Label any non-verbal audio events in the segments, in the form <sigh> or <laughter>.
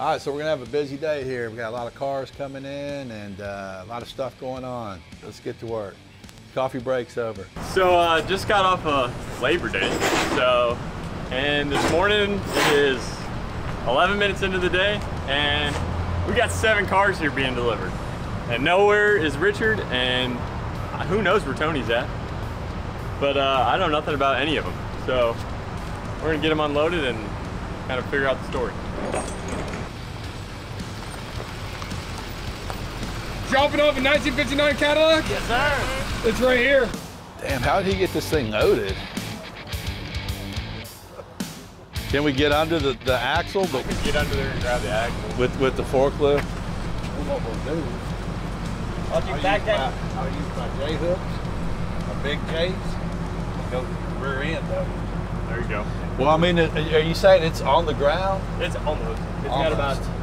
All right, so we're gonna have a busy day here. We got a lot of cars coming in and uh, a lot of stuff going on. Let's get to work. Coffee break's over. So uh, just got off of Labor Day. So, and this morning it is 11 minutes into the day and we got seven cars here being delivered. And nowhere is Richard and who knows where Tony's at. But uh, I know nothing about any of them. So we're gonna get them unloaded and kind of figure out the story. Dropping off a 1959 Cadillac? Yes, sir. It's right here. Damn, how did he get this thing loaded? Can we get under the, the axle but Get under there and grab the axle. with, with the forklift? What we'll do, I'll I'll use my, I'll use my J hooks, my big J's, and go to the rear end of it. There you go. Well, I mean, are you saying it's on the ground? It's almost. It's got about Almost.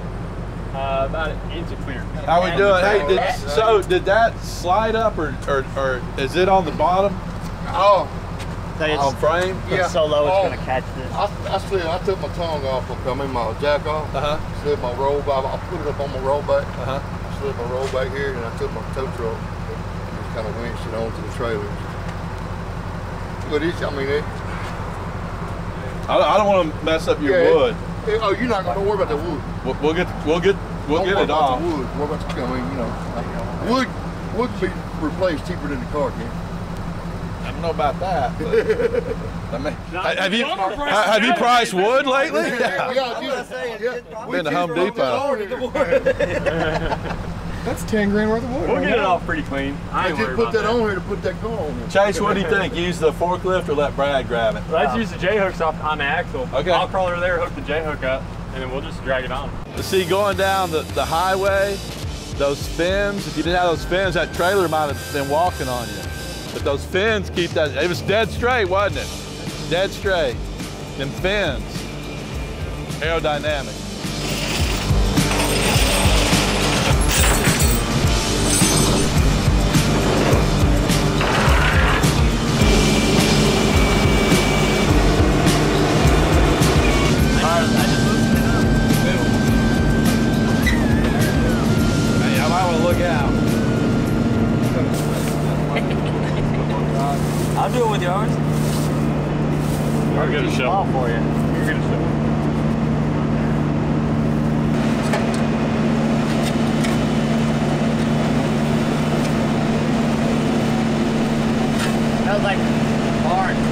Uh, about an inch of clear. How we doing? Hey, did, so did that slide up or, or, or is it on the bottom Oh, on frame? yeah. so low oh, it's gonna catch this. I, I slid, I took my tongue off, I mean my jack off, Uh huh. slid my roll back, I put it up on my roll back, Uh huh. I slid my roll back here, and I took my tow truck, and just kind of winched it onto the trailer. But it's, I mean, it, I, I don't want to mess up your Yeah, wood. it- oh, you're not gonna worry about the wood. We'll, we'll get we'll get we'll don't get worry it about off. the wood. Worry about the, I mean, you know, wood, wood can be replaced cheaper than the car can. I don't know about that. But, <laughs> I mean, have you I'm impressed ha- have you priced wood lately? Yeah, I'm yeah, gonna say it's yeah. good probably. We Been to Home Depot. <laughs> the car. That's 10 grand worth of wood. We'll right get it now. off pretty clean. I I just put that, that. on here to put that car on there. Chase, what do you think? Use the forklift or let Brad grab it? Let's use the J hooks off on the axle. Okay. I'll crawl over there, hook the J hook up, and then we'll just drag it on. See, going down the, the highway, those fins, if you didn't have those fins, that trailer might have been walking on you. But those fins keep that, it was dead straight, wasn't it? Dead straight. Them fins. Aerodynamic. Smells like barn. <laughs>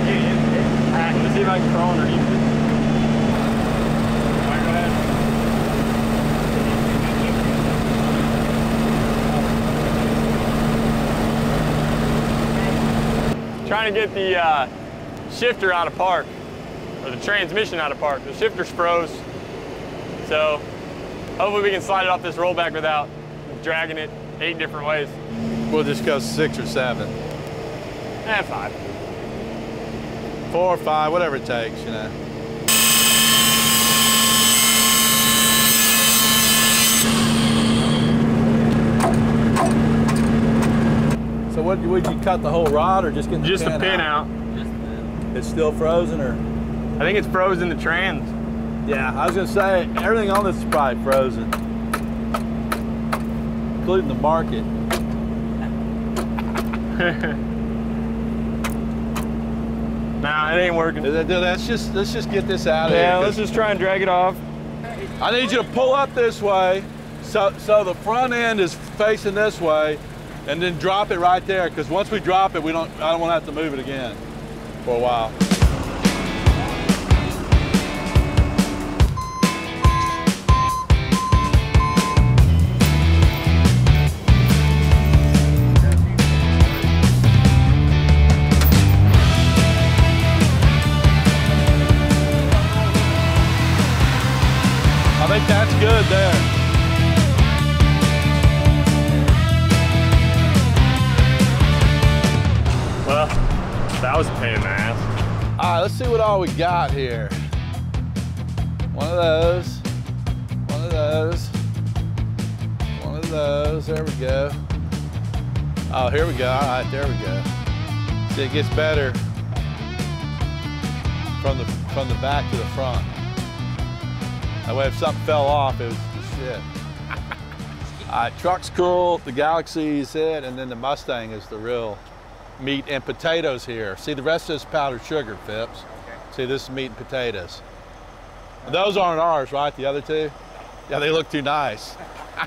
Hey, it, it, crack. Let's see if I can crawl underneath it. All right, go. Trying to get the uh, shifter out of park, or the transmission out of park. The shifter's froze, so hopefully we can slide it off this rollback without dragging it eight different ways. We'll just go six or seven. Eh, five. Four or five, whatever it takes, you know. So what would you cut the whole rod or just get the Just the pin pin out. It's still frozen or? I think it's frozen the trans. Yeah, I was gonna say everything on this is probably frozen, including the market. <laughs> Nah, it ain't working. Let's just let's just get this out of Yeah, here. let's just try and drag it off. I need you to pull up this way, so so the front end is facing this way, and then drop it right there. Because once we drop it, we don't I don't want to have to move it again for a while. Think that's good there. Well, that was a pain in the ass. All right, let's see what all we got here. One of those, one of those, one of those. There we go. Oh, here we go. All right, there we go. See, it gets better from the from the back to the front. That way, if something fell off, it was shit. <laughs> All right, truck's cool. The Galaxy is it, and then the Mustang is the real meat and potatoes here. See, the rest is powdered sugar, Phipps. See, this is meat and potatoes. And those aren't ours, right? The other two? Yeah, they look too nice. <laughs>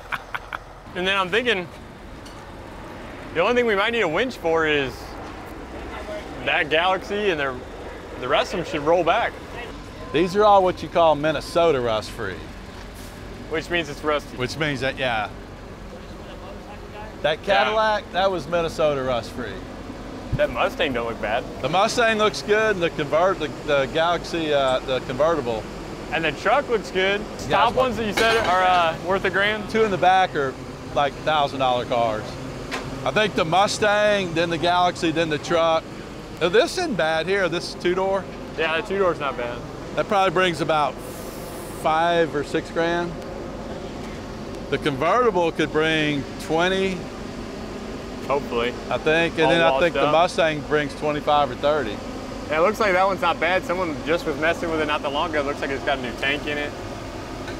And then I'm thinking, the only thing we might need a winch for is that Galaxy and the, the rest of them should roll back, These are all what you call Minnesota rust free, which means it's rusty. which means that, yeah. That Cadillac, that was Minnesota rust free. That Mustang don't look bad. The Mustang looks good, and the convert, the, the Galaxy, uh, the convertible, And the truck looks good. Yeah, Top ones that you said are uh, worth a grand. two in the back are like thousand dollar cars. I think the Mustang, then the Galaxy, then the truck. Now, this isn't bad here. This two door. Yeah, the two door's not bad. That probably brings about five or six grand. The convertible could bring 20, Hopefully. I think, and All then I think the. Mustang brings 25 or 30. Yeah, it looks like that one's not bad. Someone just was messing with it not that long ago. It looks like it's got a new tank in it.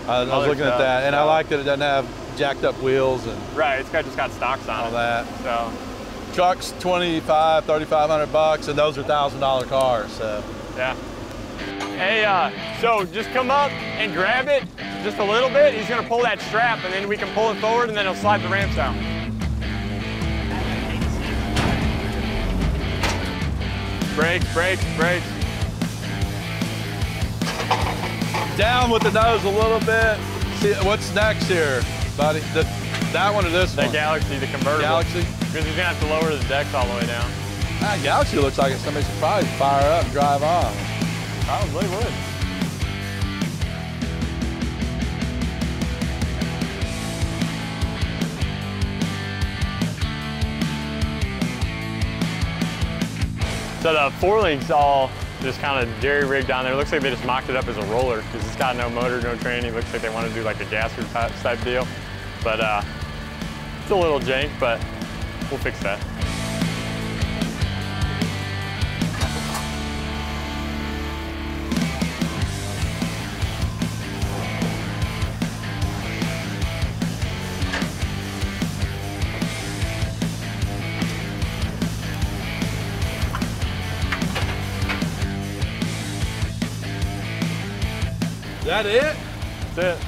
I, I was looking at that, and I so- like that it doesn't have jacked up wheels and Right, it's got just got stocks on all it. that. So Trucks 25, 3,500 bucks, and those are thousand dollar cars. So yeah. Hey, uh, so just come up and grab it just a little bit. He's gonna pull that strap, and then we can pull it forward, and then he'll slide the ramps out. Brakes, brakes, brakes. down with the nose a little bit. See what's next here, buddy? The, that one or this That one? The Galaxy, the convertible. Galaxy. Because he's gonna have to lower the decks all the way down. That Galaxy looks like it's somebody should probably fire up drive off. Probably would. So the four link's all just kind of jerry rigged on there. It Looks like they just mocked it up as a roller because it's got no motor, no training. Looks like they want to do like a gasser type, type deal. But uh, it's a little jank, but we'll fix that. That it? That's it.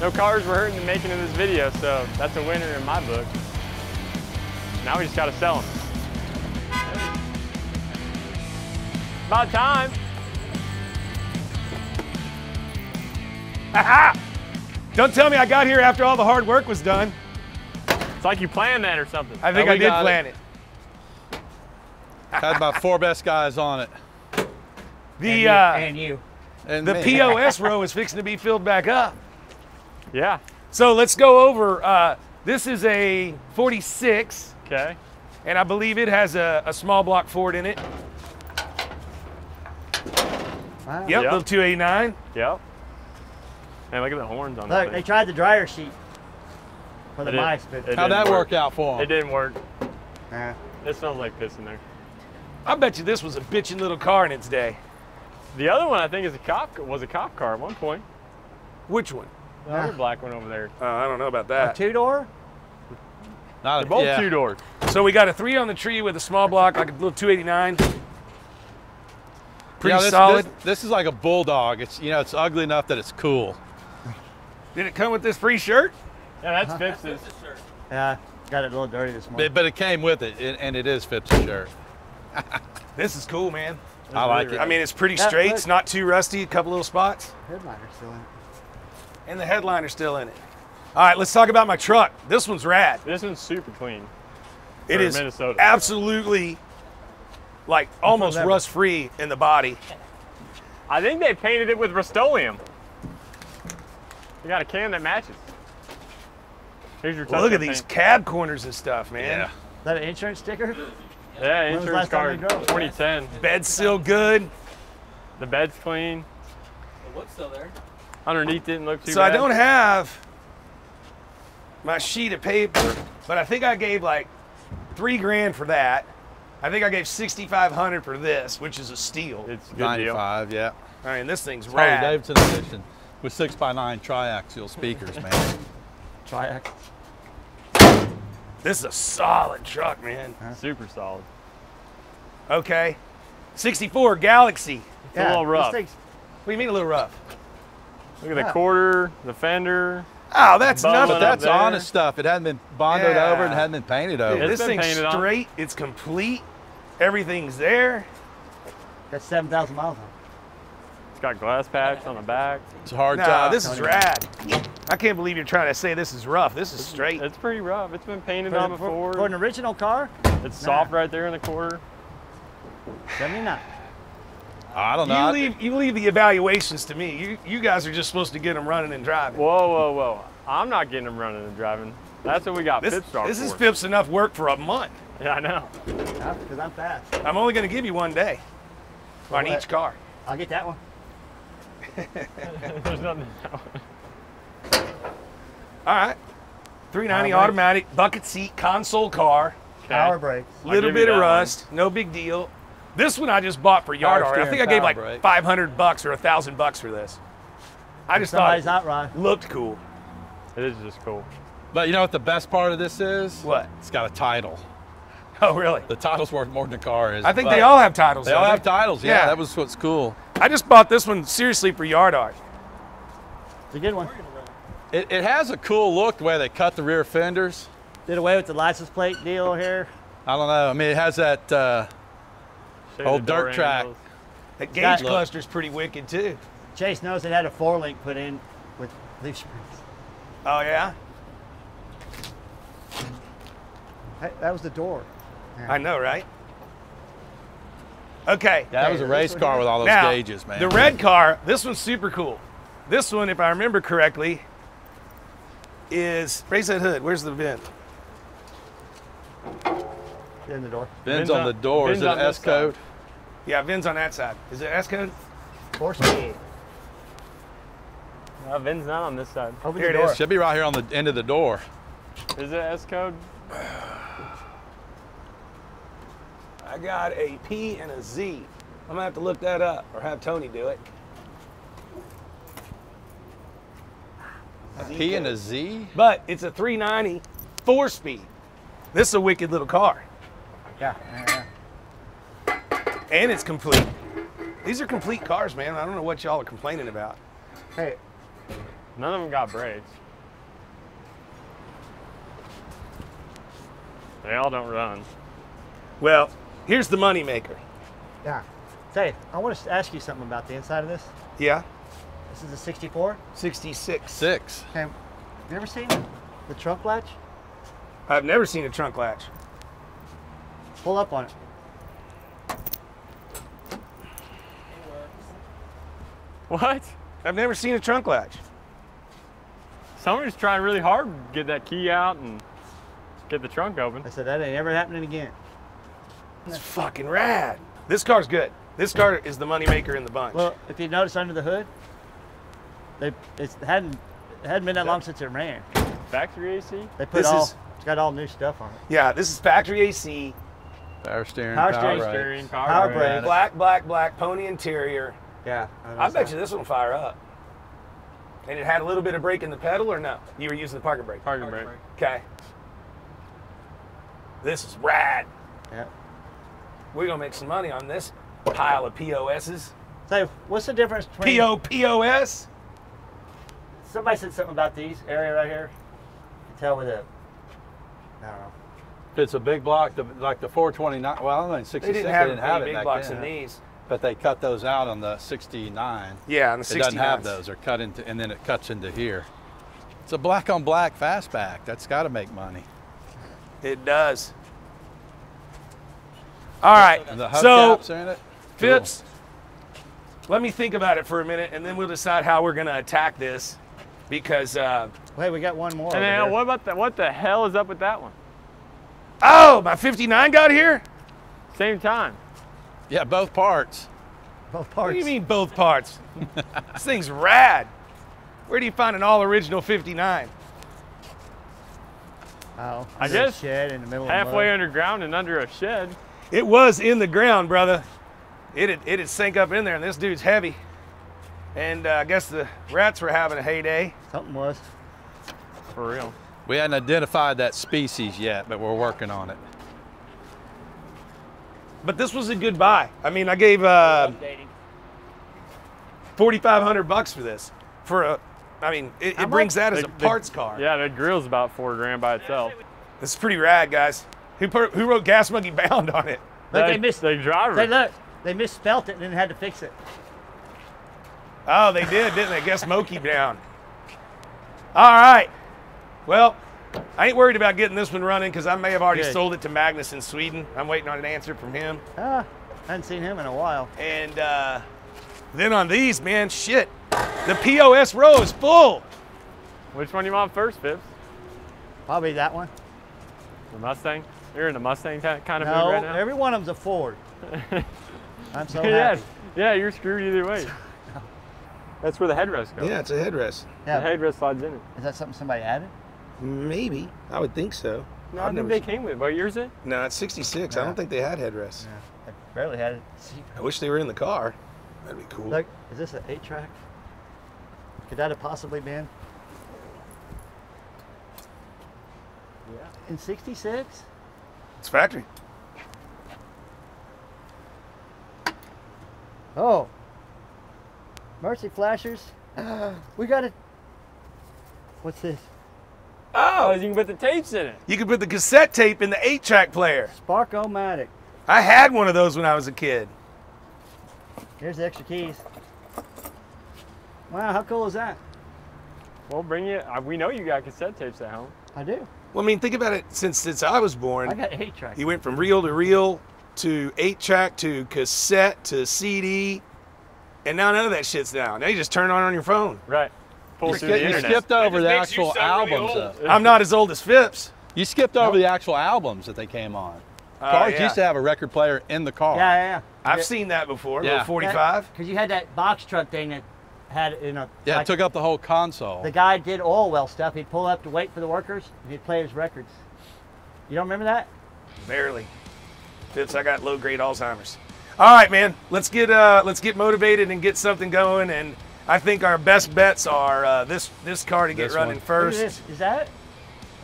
No cars were hurt in the making of this video, so that's a winner in my book. Now we just gotta sell them. About time. Don't tell me I got here after all the hard work was done. It's like you planned that or something. I think I did got plan it. Had my four best guys on it. The uh, and you. And the me. POS row is fixing to be filled back up. Yeah. So let's go over. Uh, this is a 46, Okay. and I believe it has a, a small block Ford in it. Wow. Yep, Yep. little 289. Yep. And look at the horns on Look, that they thing. tried the dryer sheet for the It didn't- mice, but it How'd that work. work out for them? It didn't work. uh, It smells like piss in there. I bet you this was a bitching little car in its day. The other one I think is a cop was a cop car at one point. Which one? The other black one over there. Uh, I don't know about a that. two door. Not They're both yeah. two doors. So we got a three on the tree with a small block, like a little 289. Pretty Yeah, this, solid. This, this is like a bulldog. It's you know it's ugly enough that it's cool. Did it come with this free shirt? Yeah, that's Phipps's. Yeah, got it a little dirty this morning. But, but it came with it, and- and it is Phipps' shirt. This is cool, man. I like it. I mean, it's pretty Yeah, straight. look. It's not too rusty. A couple little spots. Headliner's still in it. And the headliner's still in it. All right, let's talk about my truck. This one's rad. This one's super clean. It is Minnesota. absolutely like almost rust free in the body. I think they painted it with Rust-Oleum. You got a can that matches. Here's your Well, look at touch-up these paint. cab corners and stuff, man. Yeah. Is that an insurance sticker? Yeah, was insurance last card, they drove it? 2010. Bed's still good. The bed's clean. The wood's still there. Underneath didn't look too so bad. I don't have my sheet of paper, but I think I gave like three grand for that. I think I gave 6,500 for this, which is a steal. It's a good deal. 95, yeah. I mean, this thing's Harley rad. Davidson edition with six by nine triaxial speakers, man. Triac. This is a solid truck, man. Super solid. Okay. 64 Galaxy. It's a little rough. This thing's, What do you mean a little rough? Look at the quarter, the fender. Oh, that's nothing. But that's there. honest stuff. It hadn't been bonded Yeah. over and hadn't been painted over. It's this thing's painted on. straight. It's complete. Everything's there. got 7,000 miles on it. It's got glass patch on the back. It's a hard Nah, job. this is rad. I can't believe you're trying to say this is rough. This is straight. It's pretty rough. It's been painted For, on for- before. for an original car, it's soft right there in the quarter. 79. I don't know. You leave you leave the evaluations to me. You you guys are just supposed to get them running and driving. Whoa, whoa, whoa. I'm not getting them running and driving. That's what we got This, Pipstar this is for. Phipps enough work for a month. Yeah, I know. Because I'm fast. I'm only going to give you one day on Well, each car. I'll get that one. <laughs> <laughs> There's nothing. All right. 390 Power brakes. automatic, bucket seat, console car, Power brakes. Little bit of that one. rust, no big deal. This one I just bought for yard art. I think I gave like brake. 500 bucks or a thousand bucks for this. I just thought Somebody's it hot rod. looked cool. It is just cool. But you know what the best part of this is? What? It's got a title. Oh, really? The title's worth more than the car is. I think they all have titles. They all don't have titles. Yeah, Yeah. that was what's cool. I just bought this one seriously for yard art. It's a good one. It, it has a cool look the way they cut the rear fenders. Did away with the license plate deal here. I don't know. I mean, it has that. Uh, Old dirt door track. angles. That gauge Got- cluster's pretty wicked too. Chase knows it had a four link put in with leaf springs. Oh yeah, That, that was the door. I know, right? Okay. that was a race car with all those now, gauges, man. the red car, this one's super cool. This one, if I remember correctly, is raise that hood. Where's the VIN? In the door. VIN's VIN's on on- the door. Is it an S code? Yeah, VIN's on that side. Is it S code? Four speed. No, Vin's not on this side. Open Here the it door. is. Should be right here on the end of the door. Is it S code? I got a P and a Z. I'm gonna have to look that up or have Tony do it. A P and a Z. But it's a 390 four speed. This is a wicked little car. Yeah. yeah, yeah. And it's complete. These are complete cars, man. I don't know what y'all are complaining about. Hey, None of them got brakes. They all don't run. Well, here's the moneymaker. yeah. Say, I want to ask you something about the inside of this. Yeah, This is a 64. 66. Six. Okay. Have you ever seen the trunk latch? I've never seen a trunk latch. Pull up on it. What? I've never seen a trunk latch. Somebody's trying really hard to get that key out and get the trunk open. I said that ain't ever happening again. It's fucking rad. This car's good. This car is the moneymaker in the bunch. Well, if you notice under the hood, they it hadn't it hadn't been that long since it ran. Factory AC? They put This all is- it's got all new stuff on it. yeah, this is factory AC, Power steering. Power Power, steering, brakes. Steering, power, Power brake. brake. black, black, black, pony interior. Yeah. I bet you this one will fire up. And it had a little bit of brake in the pedal or no? You were using the parking brake. Parking brake. Okay. This is rad. Yeah. We're gonna make some money on this pile of POSs. So what's the difference between PO POS? Somebody said something about these area right here? You can tell with a I don't know. It's a big block, the, like the 429. Well, I don't know, in 66 They didn't have, they didn't have any it big back blocks then. in these. But they cut those out on the 69. Yeah, on the It doesn't have those. They're cut into, and then it cuts into here. It's a black on black fastback. That's got to make money. It does. All right. The So, hubcaps are in it. Phipps, let me think about it for a minute, and then we'll decide how we're gonna attack this. Because uh, Wait, we got one more. And over then here. what about that? What the hell is up with that one? oh, my 59 got here. Same time. Yeah, both parts. Both parts. What do you mean both parts? <laughs> this thing's rad. Where do you find an all original 59? Oh, I under a guess shed in the middle halfway of mud. underground and under a shed. It was in the ground, brother. It had, it sank up in there, and this dude's heavy. And uh, I guess the rats were having a heyday. Something was. For real. We hadn't identified that species yet, but we're working on it. But this was a good buy. I mean, I gave uh, 4,500 bucks for this. For a, I mean, it, it brings that as a The- the- parts car. Yeah, the grill's about four grand by itself. This is pretty rad, guys. Who, put, who wrote Gas Monkey Bound on it? Look, the, they missed. the driver. They look. They misspelt it and then had to fix it. Oh, they did, didn't they? Gas Monkey Bound. All right. Well, I ain't worried about getting this one running because I may have already Good. sold it to Magnus in Sweden. I'm waiting on an answer from him. Ah, hadn't seen him in a while. And uh, then on these, man, shit. The POS row is full. Which one you want first, Phipps? Probably that one. The Mustang? You're in the Mustang ta- kind of No, mood right now? every one of them's a Ford. <laughs> I'm so yes. happy. Yeah, you're screwed either way. That's where the headrest goes. Yeah, it's a headrest. Yeah. The Yeah. headrest slides in it. Is that something somebody added? Maybe. I would think so. No, I've I think they seen- came with. it. What year's it? No, it's 66. I don't think they had headrests. Yeah. I barely had it. See, I wish they were in the car. That'd be cool. Look, is this an eight track? Could that have possibly been? Yeah. In '66? It's factory. Oh. Mercy flashers. <sighs> we got it. What's this? Oh, you can put the tapes in it. You can put the cassette tape in the 8 track player. Sparkomatic. I had one of those when I was a kid. Here's the extra keys. Wow, how cool is that? We'll bring you. Uh, we know you got cassette tapes at home. I do. Well, I mean, think about it. Since since I was born, I got eight tracks. you went from reel to reel to 8 track to cassette to CD, and now none of that shit's down. Now you just turn it on on your phone. Right. Pull You, through the you skipped over the actual sound really albums, I'm not as old as Phipps. You skipped over the actual albums that they came on. Oh, Cars yeah. used to have a record player in the car. Yeah, yeah, yeah. I've seen that before. Yeah. 45. Because you had that box truck thing that had, you know, Yeah, it like took up the whole console. the guy did oil well stuff. He'd pull up to wait for the workers and he'd play his records. You don't remember that? Barely. Phipps, I got low grade Alzheimer's. All right, man. Let's get uh, let's get motivated and get something going. And I think our best bets are uh, this this car to get This running one. Look at first. this. Is that?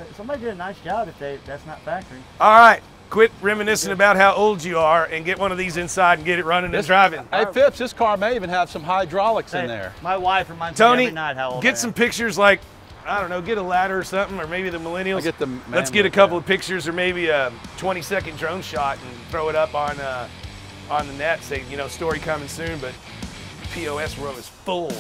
uh, Somebody did a nice job if they that's not factory. All right. Quit reminiscing about how old you are and get one of these inside and get it running and This- driving. Hey, Phipps, this car may even have some hydraulics in there. My wife reminds me Tony, every night how old I get am. some pictures like I don't know, get a ladder or something, or maybe the millennials. I'll get the Let's get a couple yeah. of pictures, or maybe a 20 second drone shot and throw it up on uh, on the net. Say, you know, story coming soon, but POS row is full.